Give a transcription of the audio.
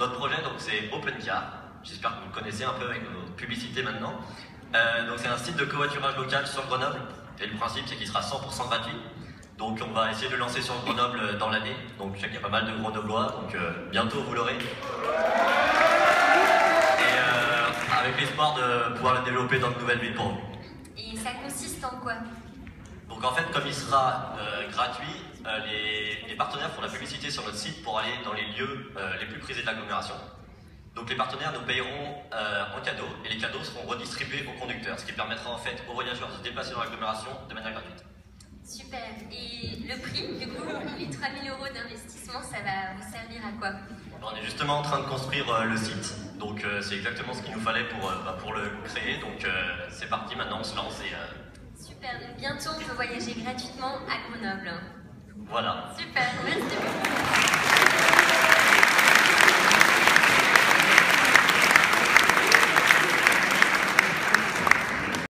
notre projet, donc c'est OpenCar. J'espère que vous le connaissez un peu avec nos publicités maintenant. Euh, donc c'est un site de covoiturage local sur Grenoble. Et le principe, c'est qu'il sera 100% gratuit. Donc on va essayer de le lancer sur Grenoble dans l'année. Donc je sais qu'il y a pas mal de Grenoblois, donc euh, bientôt vous l'aurez. Et euh, avec l'espoir de pouvoir le développer dans de nouvelles villes pour vous. Et ça consiste en quoi? Donc en fait, comme il sera euh, gratuit, euh, les, les partenaires font la publicité sur notre site pour aller dans les lieux euh, les plus prisés de l'agglomération. Donc les partenaires nous payeront en cadeau et les cadeaux seront redistribués aux conducteurs, ce qui permettra en fait aux voyageurs de se déplacer dans l'agglomération de manière gratuite. Super. Et le prix, du coup, les 3000 euros d'investissement, ça va vous servir à quoi? On est justement en train de construire le site, donc c'est exactement ce qu'il nous fallait pour, bah, pour le créer. Donc c'est parti, maintenant on se lance et Super. Donc bientôt, on peut voyager gratuitement à Grenoble. voilà. Super. Merci beaucoup.